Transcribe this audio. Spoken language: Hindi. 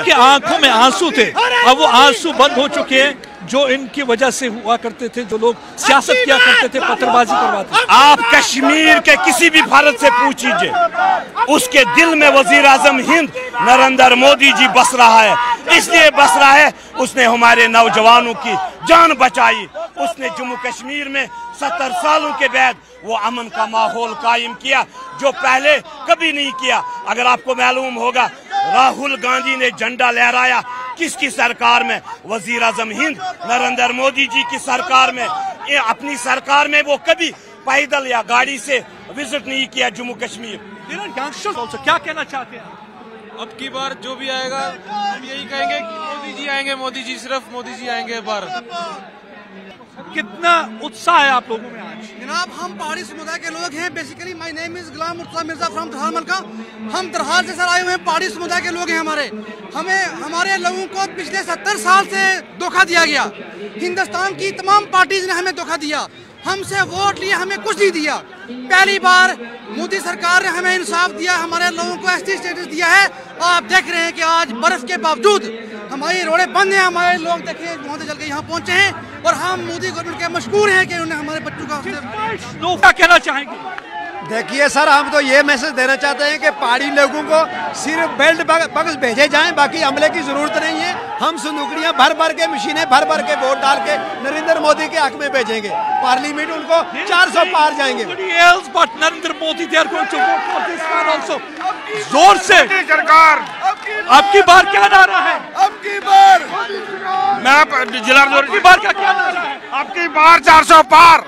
की आँखों में आँसू थे। अब वो आँसू बंद हो चुके हैं, जो इनकी वजह से हुआ करते थे, जो लोग सियासत किया करते थे, पत्थरबाजी करवाते थे। आप कश्मीर के किसी भी भारत से पूछ लीजिए। उसके दिल में वज़ीर आज़म हिंद नरेंद्र मोदी जी बस रहा है। इसलिए बस रहा है, उसने हमारे नौजवानों की जान बचाई। उसने जम्मू कश्मीर में सत्तर सालों के बाद वो अमन का माहौल कायम किया, जो पहले कभी नहीं किया। अगर आपको मालूम होगा राहुल गांधी ने झंडा लहराया। किसकी सरकार में? वज़ीर आज़म हिंद नरेंद्र मोदी जी की सरकार में। ये अपनी सरकार में वो कभी पैदल या गाड़ी से विज़िट नहीं किया जम्मू कश्मीर। क्या कहना चाहते हैं? अब की बार जो भी आएगा हम यही कहेंगे कि मोदी जी आएँगे मोदी जी सिर्फ़ मोदी जी आएँगे बार। कितना उत्साह है आप लोगों में आज? जनाब, हम पहाड़ी समुदाय के लोग हैं। Basically my name is Ghulam Murtaza Mirza from Darhal Malka हम दरहाल से सर आए हुए हैं। पहाड़ी समुदाय के लोग हैं हमारे। हमें, हमारे लोगों को पिछले सत्तर साल से धोखा दिया गया। हिंदुस्तान की तमाम पार्टीज़ ने हमें धोखा दिया। हमसे वोट लिए हमें कुछ नहीं दिया। पहली बार मोदी सरकार ने हमें इंसाफ दिया। हमारे लोगों को एस स्टेटस दिया है। आप देख रहे हैं कि आज बर्फ़ के बावजूद हमारी रोडें बंद हैं हमारे लोग देखिए वहाँ से चल के यहाँ पहुँचे हैं और हम मोदी गवर्नमेंट के मशहूर हैं कि उन्होंने हमारे बच्चों का लोग क्या कहना चाहेंगे। देखिए सर हम तो ये मैसेज देना चाहते हैं कि पहाड़ी लोगों को सिर्फ़ बेल्ट बग्स भेजे जाएँ बाकी हमले की ज़रूरत नहीं है। हम संदुकड़ियाँ भर भर के मशीनें भर भर के वोट डाल के नरेंद्र मोदी के हक में भेजेंगे। पार्लियामेंट उनको 400 पार जाएँगे। Man also ज़ोर से। सरकार। आपकी बार क्या नारा है? मैं जिला आपकी बार चार सौ नारा है आपकी बार 400 पार।